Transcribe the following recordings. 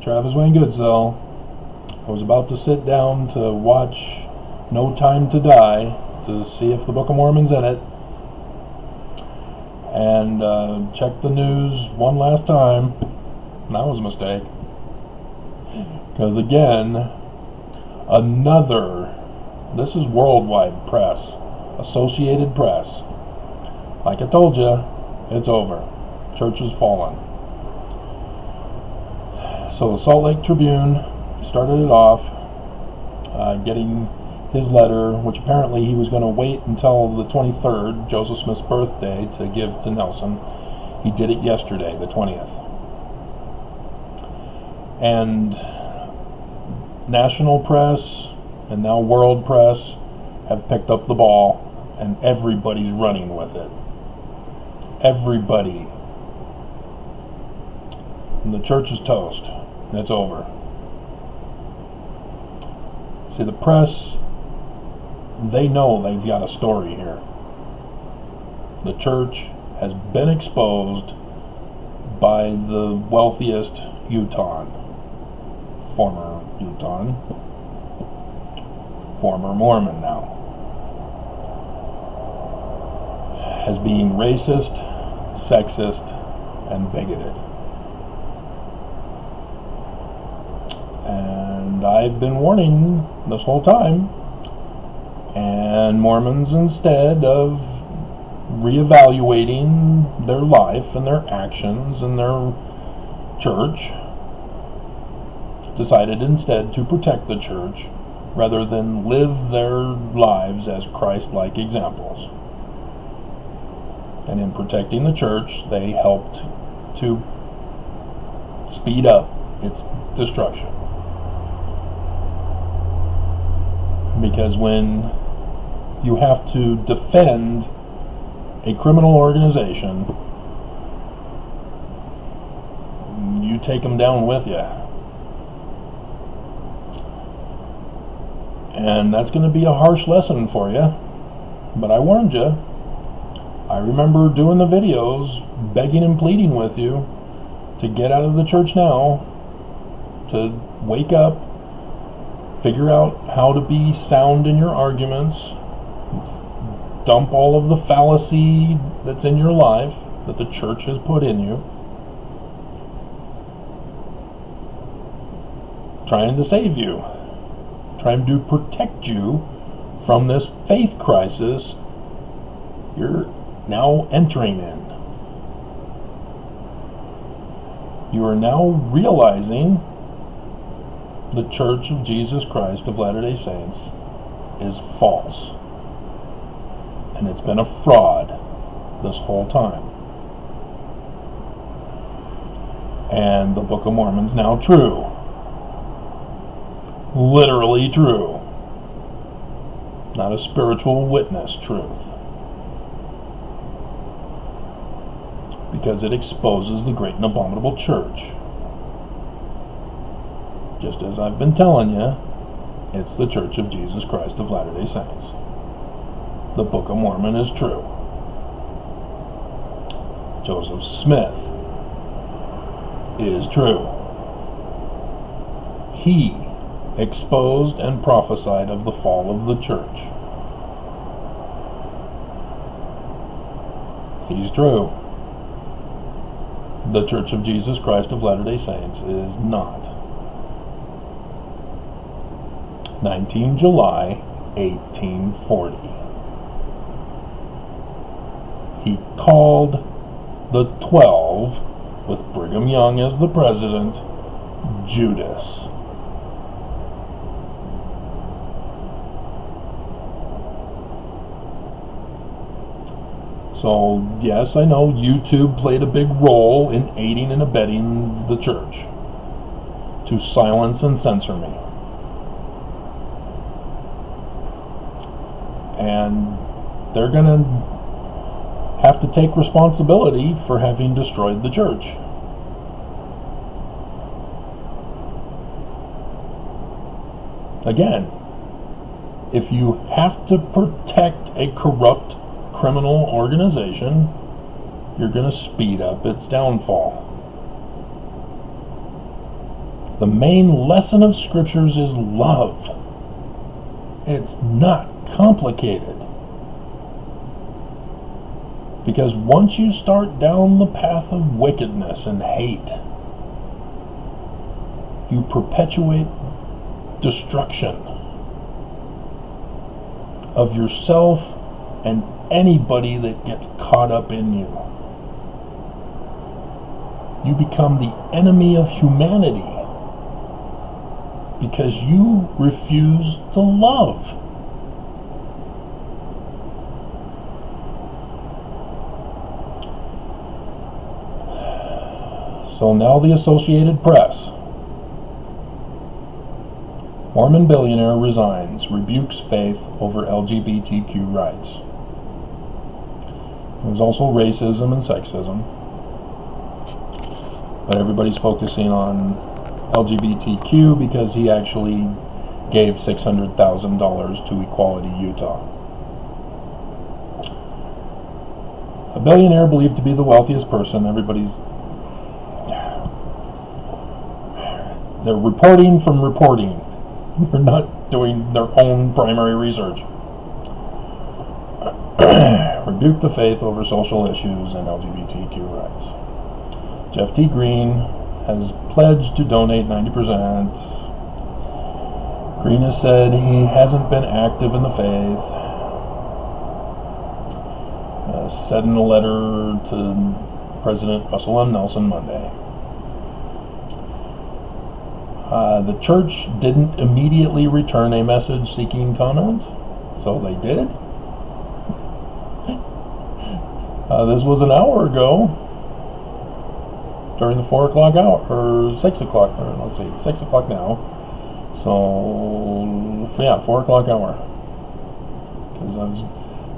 Travis Wayne Goodsell. I was about to sit down to watch No Time to Die to see if the Book of Mormon's in it. And uh, check the news one last time. That was a mistake. Because again, another, this is worldwide press, Associated Press. Like I told you, it's over. Church has fallen. So the Salt Lake Tribune started it off, uh, getting his letter, which apparently he was going to wait until the 23rd, Joseph Smith's birthday, to give to Nelson. He did it yesterday, the 20th. And national press and now world press have picked up the ball, and everybody's running with it. Everybody. And the church is toast. It's over. See, the press, they know they've got a story here. The church has been exposed by the wealthiest Utah, former Utah, former Mormon now, as being racist, sexist, and bigoted. And I've been warning this whole time. And Mormons, instead of reevaluating their life and their actions and their church, decided instead to protect the church rather than live their lives as Christ like examples. And in protecting the church, they helped to speed up its destruction. Because when you have to defend a criminal organization, you take them down with you. And that's going to be a harsh lesson for you. But I warned you. I remember doing the videos, begging and pleading with you to get out of the church now, to wake up, figure out how to be sound in your arguments, dump all of the fallacy that's in your life that the church has put in you. Trying to save you, trying to protect you from this faith crisis you're now entering in. You are now realizing the Church of Jesus Christ of Latter day Saints is false. And it's been a fraud this whole time. And the Book of Mormon's now true. Literally true. Not a spiritual witness truth. Because it exposes the great and abominable church. Just as I've been telling you, it's the Church of Jesus Christ of Latter day Saints. The Book of Mormon is true. Joseph Smith is true. He exposed and prophesied of the fall of the church. He's true. The Church of Jesus Christ of Latter day Saints is not. 19 July 1840. He called the Twelve, with Brigham Young as the president, Judas. So, yes, I know YouTube played a big role in aiding and abetting the church to silence and censor me. And they're going to have to take responsibility for having destroyed the church. Again, if you have to protect a corrupt criminal organization, you're going to speed up its downfall. The main lesson of scriptures is love. It's not complicated. Because once you start down the path of wickedness and hate, you perpetuate destruction of yourself and anybody that gets caught up in you. You become the enemy of humanity because you refuse to love. So now the Associated Press. Mormon billionaire resigns, rebukes faith over LGBTQ rights. There's also racism and sexism. But everybody's focusing on LGBTQ because he actually gave $600,000 to Equality Utah. A billionaire believed to be the wealthiest person, everybody's. They're reporting from reporting. They're not doing their own primary research. Rebuke the faith over social issues and LGBTQ rights. Jeff T. Green has pledged to donate 90%. Green has said he hasn't been active in the faith. Uh, said in a letter to President Russell M. Nelson Monday. Uh, the church didn't immediately return a message seeking comment, so they did. Uh, this was an hour ago during the four o'clock hour or six o'clock. Or let's see, six o'clock now. So yeah, four o'clock hour. Because I was,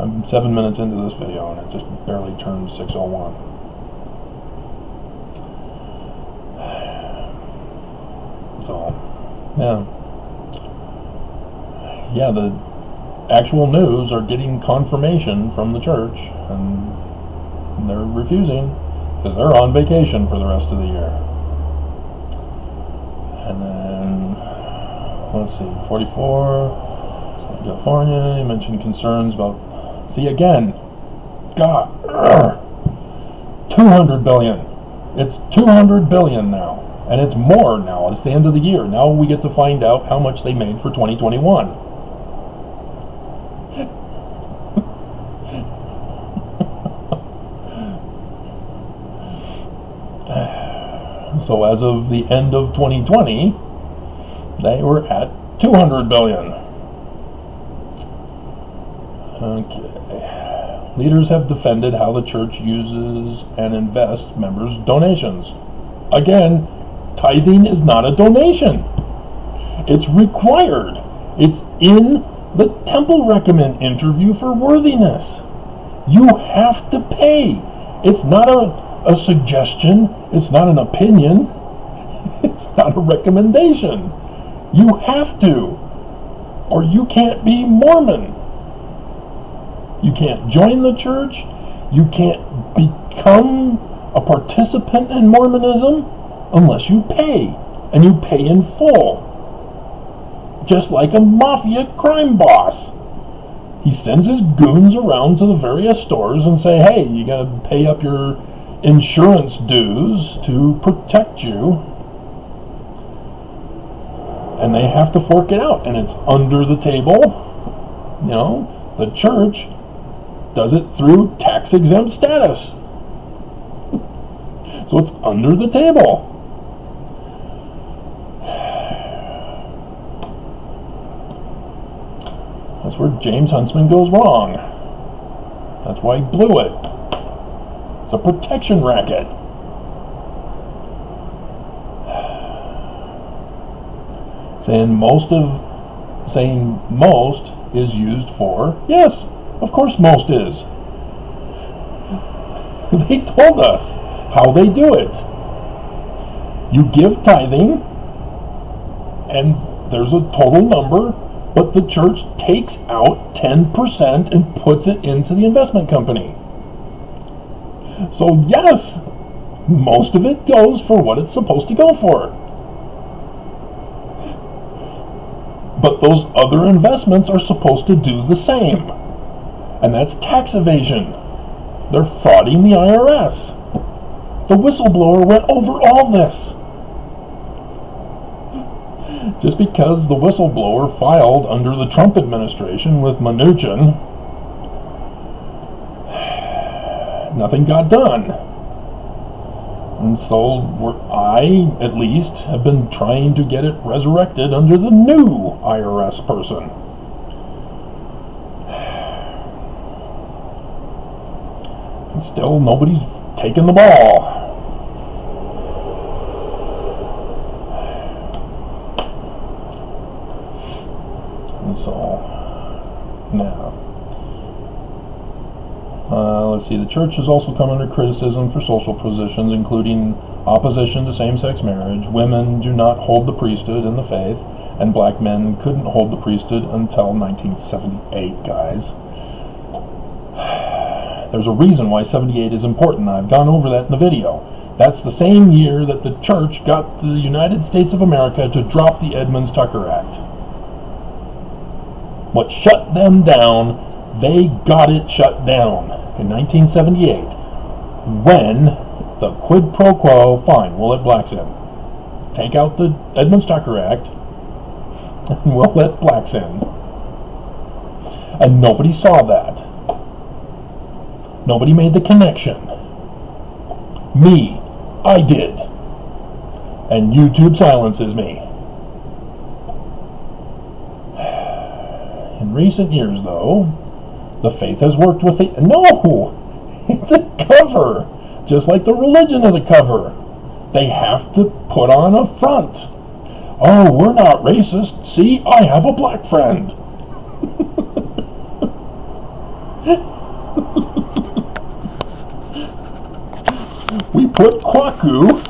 I'm seven minutes into this video and it just barely turned six oh one. So, yeah. Yeah, the actual news are getting confirmation from the church, and they're refusing because they're on vacation for the rest of the year. And then, let's see, 44, Southern California, you mentioned concerns about, see again, God, 200 billion. It's 200 billion now. And it's more now. It's the end of the year. Now we get to find out how much they made for 2021. So as of the end of 2020, they were at 200 billion. Okay. Leaders have defended how the church uses and invests members' donations. Again, Tithing is not a donation. It's required. It's in the temple recommend interview for worthiness. You have to pay. It's not a, a suggestion. It's not an opinion. It's not a recommendation. You have to, or you can't be Mormon. You can't join the church. You can't become a participant in Mormonism unless you pay, and you pay in full. Just like a mafia crime boss. He sends his goons around to the various stores and say, hey, you gotta pay up your insurance dues to protect you. And they have to fork it out, and it's under the table. You know, the church does it through tax exempt status. so it's under the table. That's where James Huntsman goes wrong. That's why he blew it. It's a protection racket. Saying most of saying most is used for yes, of course most is. they told us how they do it. You give tithing and there's a total number but the church takes out 10% and puts it into the investment company. So, yes, most of it goes for what it's supposed to go for. But those other investments are supposed to do the same. And that's tax evasion. They're frauding the IRS. The whistleblower went over all this. Just because the whistleblower filed under the Trump administration with Mnuchin, nothing got done. And so I, at least, have been trying to get it resurrected under the new IRS person. And still, nobody's taken the ball. And so, now. Uh, let's see, the church has also come under criticism for social positions, including opposition to same sex marriage. Women do not hold the priesthood in the faith, and black men couldn't hold the priesthood until 1978, guys. There's a reason why 78 is important. I've gone over that in the video. That's the same year that the church got the United States of America to drop the Edmunds-Tucker Act. What shut them down, they got it shut down in 1978 when the quid pro quo, fine, we'll let blacks in. Take out the Edmunds-Tucker Act and we'll let blacks in. And nobody saw that. Nobody made the connection. Me, I did. And YouTube silences me. In recent years, though, the faith has worked with the. No! It's a cover! Just like the religion is a cover. They have to put on a front. Oh, we're not racist. See, I have a black friend. we put Kwaku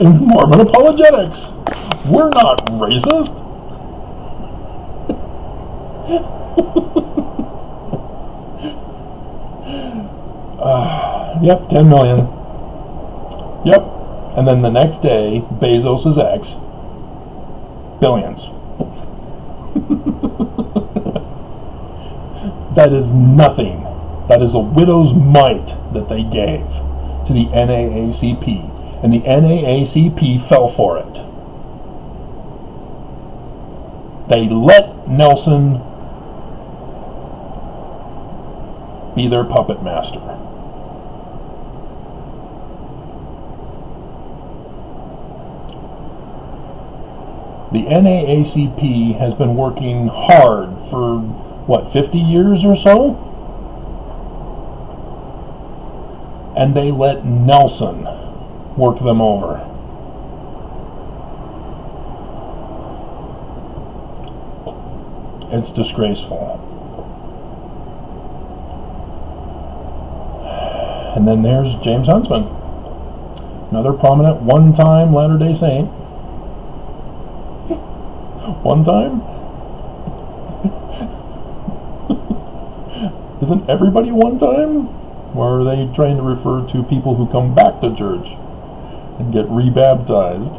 in Mormon apologetics. We're not racist. yep, 10 million. Yep. And then the next day, Bezos' ex, billions. that is nothing. That is a widow's mite that they gave to the NAACP. And the NAACP fell for it. They let Nelson be their puppet master. The NAACP has been working hard for, what, 50 years or so? And they let Nelson work them over. It's disgraceful. And then there's James Huntsman, another prominent one time Latter day Saint. One time? Isn't everybody one time? Or are they trying to refer to people who come back to church and get rebaptized?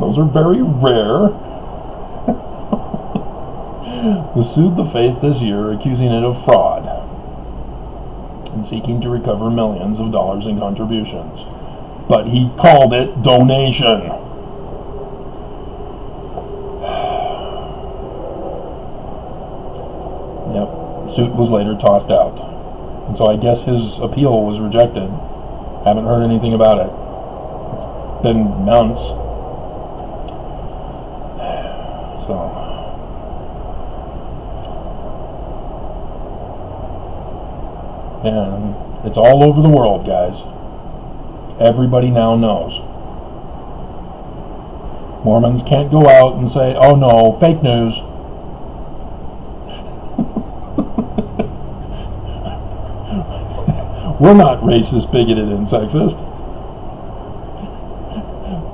Those are very rare. they sued the faith this year, accusing it of fraud and seeking to recover millions of dollars in contributions. But he called it donation. yep, the suit was later tossed out. And so I guess his appeal was rejected. Haven't heard anything about it. It's been months. So. And it's all over the world, guys. Everybody now knows. Mormons can't go out and say, oh no, fake news. We're not racist, bigoted, and sexist.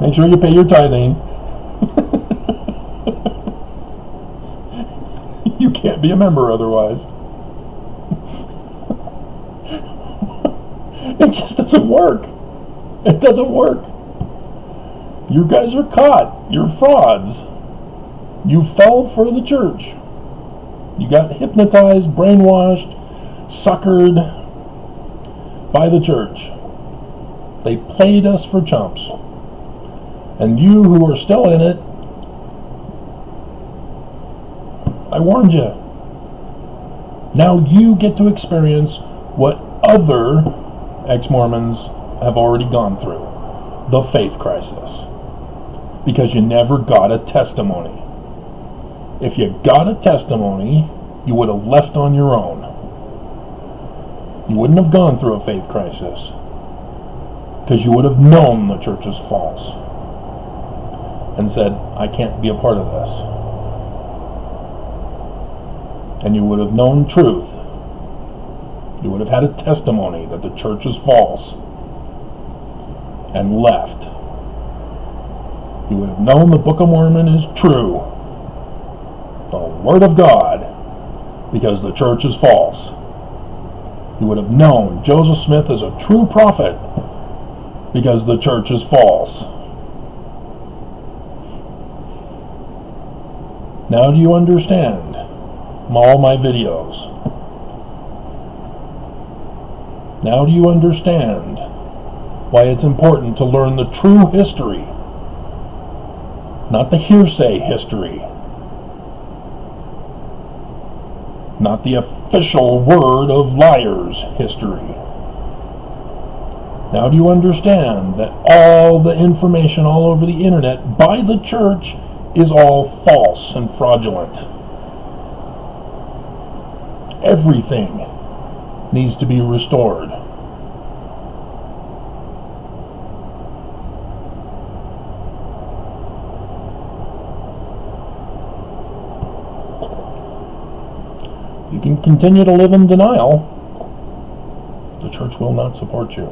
Make sure you pay your tithing. you can't be a member otherwise. It just doesn't work. It doesn't work. You guys are caught. You're frauds. You fell for the church. You got hypnotized, brainwashed, suckered by the church. They played us for chumps. And you who are still in it, I warned you. Now you get to experience what other ex Mormons have already gone through the faith crisis. Because you never got a testimony. If you got a testimony, you would have left on your own. You wouldn't have gone through a faith crisis. Because you would have known the church is false. And said, I can't be a part of this. And you would have known truth. You would have had a testimony that the church is false. And left. You would have known the Book of Mormon is true the Word of God because the church is false. You would have known Joseph Smith is a true prophet because the church is false. Now do you understand all my videos? Now do you understand why it's important to learn the true history, not the hearsay history? not the official word of liars history. Now, do you understand that all the information all over the internet by the church is all false and fraudulent? Everything needs to be restored. You can continue to live in denial. The church will not support you.